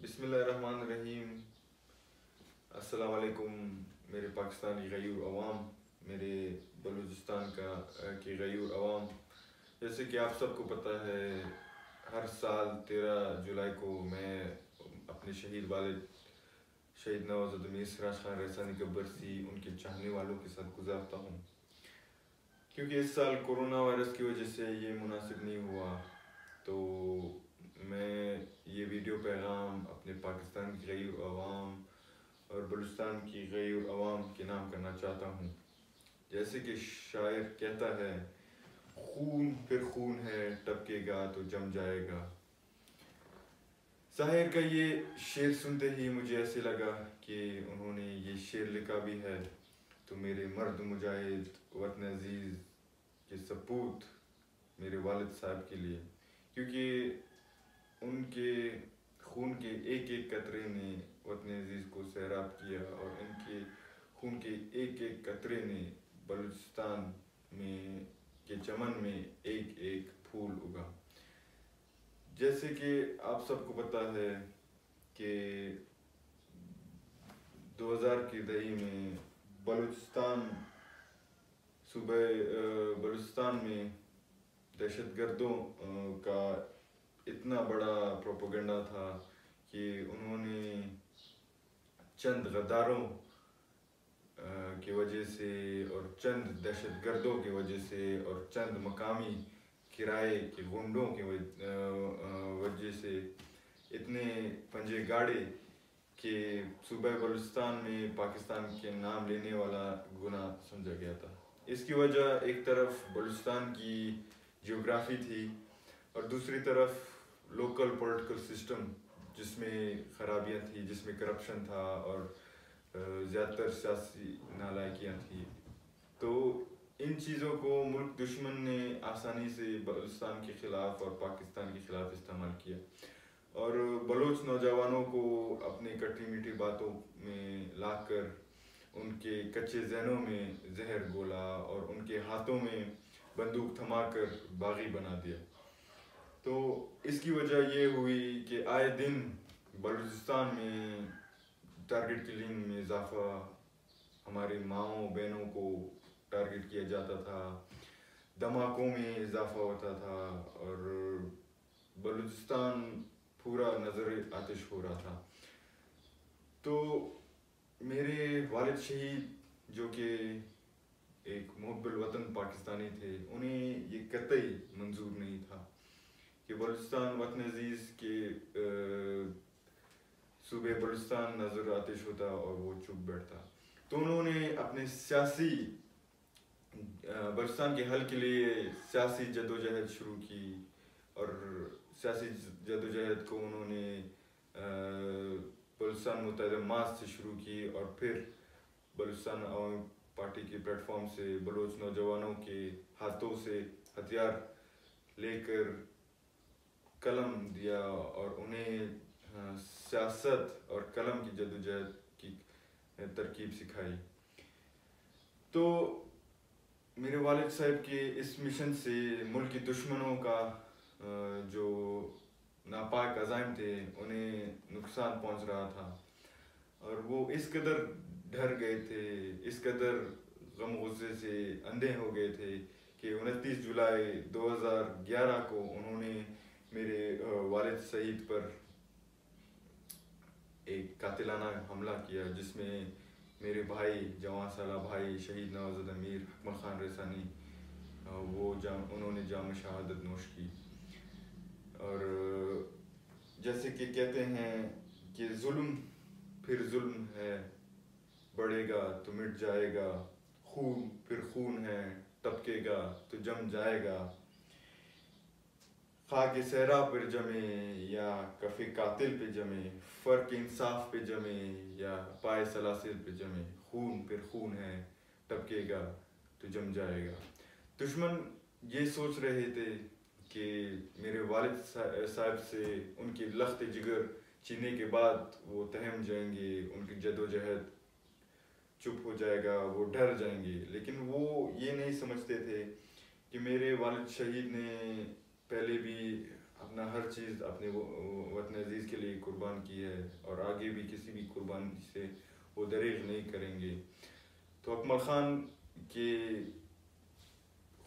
बिस्मिल्लाहिर्रहमानिर्रहीम। अस्सलाम वालेकुम मेरे पाकिस्तानी गयूर अवाम, मेरे बलूचिस्तान का की गयूर अवाम। जैसे कि आप सबको पता है, हर साल तेरह जुलाई को मैं अपने शहीद वाले शहीद नवाज़ अमीर सिराज खान रैसानी का बरसी, उनके चाहने वालों के साथ गुजारता हूँ। क्योंकि इस साल कोरोना वायरस की वजह से ये मुनासिब नहीं हुआ तो मैं ये वीडियो पैगाम अपने पाकिस्तान की गरीब आवाम और बलुस्तान की गरीब आवाम के नाम करना चाहता हूँ। जैसे कि शायर कहता है, खून फिर खून है, टपकेगा तो जम जाएगा। साहिर का ये शेर सुनते ही मुझे ऐसे लगा कि उन्होंने ये शेर लिखा भी है तो मेरे मर्द मुजाहिद, वतन अज़ीज़ के सपूत मेरे वालिद साहब के लिए। क्योंकि उनके खून के एक एक कतरे ने वतन अज़ीज़ को सैराब किया और इनके खून के एक एक कतरे ने बलूचिस्तान में के चमन में एक एक फूल उगा। जैसे कि आप सबको पता है कि 2000 की दही में बलूचिस्तान, सुबह बलूचिस्तान में दहशत गर्दों का इतना बड़ा प्रोपोगंडा था कि उन्होंने चंद गद्दारों की वजह से और चंद दहशत गर्दों की वजह से और चंद मकामी किराए के गुंडों की वजह से इतने पंजे गाड़े कि सूबह बलूचिस्तान में पाकिस्तान के नाम लेने वाला गुना समझा गया था। इसकी वजह एक तरफ़ बलूचिस्तान की जियोग्राफी थी और दूसरी तरफ़ लोकल पॉलिटिकल सिस्टम जिसमें खराबियाँ थी, जिसमें करप्शन था और ज़्यादातर सियासी नालायकियाँ थी। तो इन चीज़ों को मुल्क दुश्मन ने आसानी से बलूचिस्तान के ख़िलाफ़ और पाकिस्तान के ख़िलाफ़ इस्तेमाल किया। और बलोच नौजवानों को अपनी कटी मीठी बातों में लाकर उनके कच्चे जहनों में जहर गोला और उनके हाथों में बंदूक थमाकर बागी बना दिया। तो इसकी वजह ये हुई कि आए दिन बलूचिस्तान में टारगेट किलिंग में इजाफा हमारी माओ, बहनों को टारगेट किया जाता था। धमाकों में इजाफा होता था और बलूचिस्तान पूरा नज़र आतिश हो रहा था। तो मेरे वालिद शहीद, जो कि एक मुहब्बल वतन पाकिस्तानी थे, उन्हें ये कतई मंजूर नहीं था। कि बलूचिस्तान, वतन अज़ीज़ के सूबे बलूचिस्तान नज़र आतिश होता और वो चुप बैठता। तो उन्होंने अपने सियासी बलूचिस्तान के हल के लिए सियासी जदोजहद शुरू की और सियासी जदोजहद को उन्होंने बलुस्तान मुतहद मास से शुरू की और फिर बलूचिस्तान अवामी पार्टी के प्लेटफॉर्म से बलोच नौजवानों के हाथों से हथियार लेकर कलम दिया और उन्हें सियासत और कलम की जदोजहद की तरकीब सिखाई। तो मेरे वालिद साहब के इस मिशन से मुल्क के दुश्मनों का जो नापाक अजाइम थे, उन्हें नुकसान पहुँच रहा था। और वो इस कदर डर गए थे, इस कदर गम गुस्से से अंधे हो गए थे कि उनतीस जुलाई 2011 को उन्होंने मेरे वालिद सईद पर एक कातिलाना हमला किया, जिसमें मेरे भाई, जवान साला भाई, शहीद नवाज़ अमीर, अकमल ख़ान रसानी वो जाम उन्होंने जाम शहादत नोश की। और, जैसे कि कहते हैं कि जुल्म फिर जुल्म है, बढ़ेगा तो मिट जाएगा, खून फिर खून है टपकेगा तो जम जाएगा। खाक सहरा पर जमे या कफ़ी कातिल पे जमे, फ़र्क इंसाफ पे जमे या पाए सलासिल पे जमे, खून फिर खून है, टपकेगा तो जम जाएगा। दुश्मन ये सोच रहे थे कि मेरे वालिद साहब से उनकी लख्त जिगर चीने के बाद वो तहम जाएँगे, उनकी जदोजहद चुप हो जाएगा, वो डर जाएँगे। लेकिन वो ये नहीं समझते थे कि मेरे वालिद शहीद ने पहले भी अपना हर चीज़ अपने वतन अज़ीज़ के लिए कुर्बान की है और आगे भी किसी भी कुर्बानी से वो दरेज नहीं करेंगे। तो अकमल ख़ान के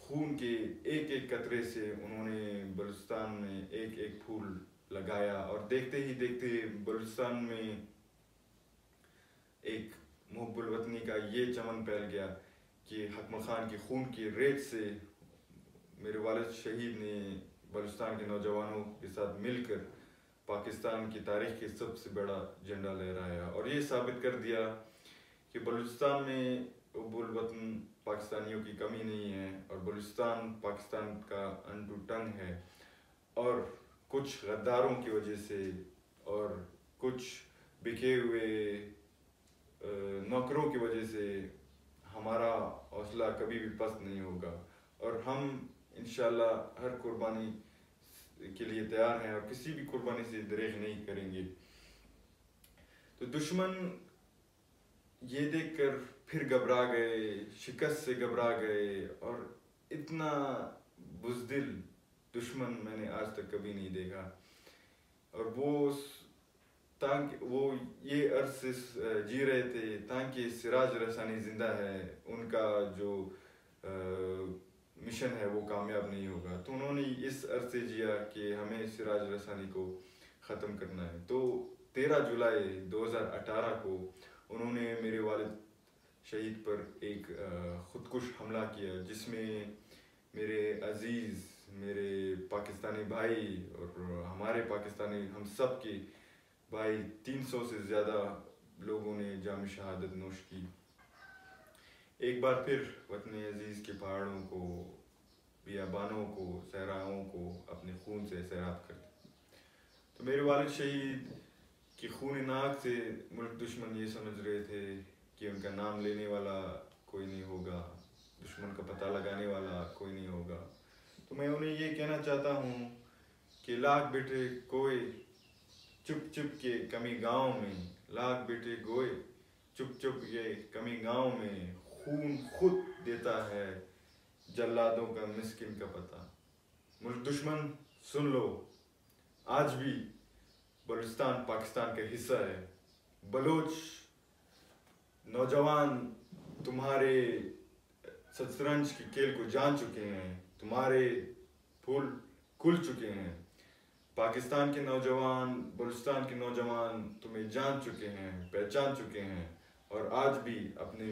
खून के एक एक कतरे से उन्होंने बलुस्तान में एक एक फूल लगाया और देखते ही देखते बलुस्तान में एक मुहब्बुल वतनी का ये चमन फैल गया कि हकमल ख़ान के खून की रेत से मेरे वालद शहीद ने बलुस्तान के नौजवानों के साथ मिलकर पाकिस्तान की तारीख के सबसे बड़ा झंडा लहराया और ये साबित कर दिया कि बलुचिस्तान में उबुल वतन पाकिस्तानियों की कमी नहीं है और बलुचिस्तान, पाकिस्तान का अनटू है और कुछ गद्दारों की वजह से और कुछ बिके हुए नौकरों की वजह से हमारा हौसला कभी भी पस्त नहीं होगा। और हम इन हर कुर्बानी के लिए तैयार हैं और किसी भी कुर्बानी से दरेग नहीं करेंगे। तो दुश्मन ये देखकर फिर घबरा गए शिकस्त से घबरा गए और इतना बुजदिल दुश्मन मैंने आज तक कभी नहीं देखा। और वो ताकि वो ये अर्ज़ से जी रहे थे ताकि सिराज रसानी ज़िंदा है उनका जो आ, मिशन है वो कामयाब नहीं होगा। तो उन्होंने इस अर्ज़ से जिया कि हमें सिराज रसानी को ख़त्म करना है। तो तेरह जुलाई 2018 को उन्होंने मेरे वालिद शहीद पर एक ख़ुदकुश हमला किया, जिसमें मेरे अज़ीज़, मेरे पाकिस्तानी भाई और हमारे पाकिस्तानी हम सब के भाई 300 से ज़्यादा लोगों ने जाम शहादत नोश की। एक बार फिर वतन अज़ीज़ के पहाड़ों को बियाबानों को, सहराओं को अपने खून से सैराब कर तो मेरे वालिद शहीद की खून नाक से मुल्क दुश्मन ये समझ रहे थे कि उनका नाम लेने वाला कोई नहीं होगा, दुश्मन का पता लगाने वाला कोई नहीं होगा। तो मैं उन्हें ये कहना चाहता हूँ कि लाख बेटे कोई चुप चुप के कमी गाँव में, लाख बेटे गोए चुप चुप के कमी गाँव में खुद देता है जल्लादों का, मिस्किन का पता। मुल्क दुश्मन सुन लो, आज भी बलुचिस्तान पाकिस्तान का हिस्सा है। बलोच, नौजवान तुम्हारे शतरंज की खेल को जान चुके हैं, तुम्हारे फूल खुल चुके हैं। पाकिस्तान के नौजवान, बलुचिस्तान के नौजवान तुम्हें जान चुके हैं, पहचान चुके हैं और आज भी अपने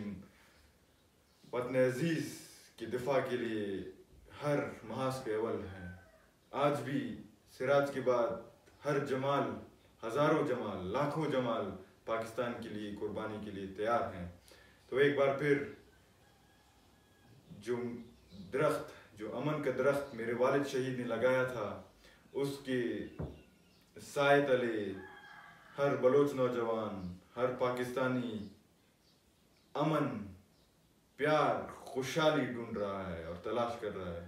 वतन अज़ीज़ की दिफा के लिए हर महाज के अवल हैं। आज भी सिराज के बाद हर जमाल, हज़ारों जमाल, लाखों जमाल पाकिस्तान के लिए कुर्बानी के लिए तैयार हैं। तो एक बार फिर जो दरख्त, जो अमन का दरख्त मेरे वालिद शहीद ने लगाया था, उसके साय तले हर बलोच नौजवान, हर पाकिस्तानी अमन प्यार, खुशहाली ढूंढ रहा है और तलाश कर रहा है।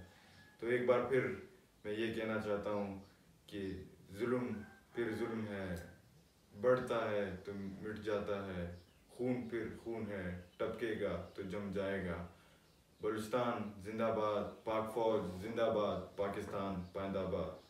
तो एक बार फिर मैं ये कहना चाहता हूँ कि जुल्म फिर जुल्म है, बढ़ता है तो मिट जाता है, खून फिर खून है, टपकेगा तो जम जाएगा। बलुचिस्तान, जिंदाबाद, पाक फौज, जिंदाबाद, पाकिस्तान पाइंदाबाद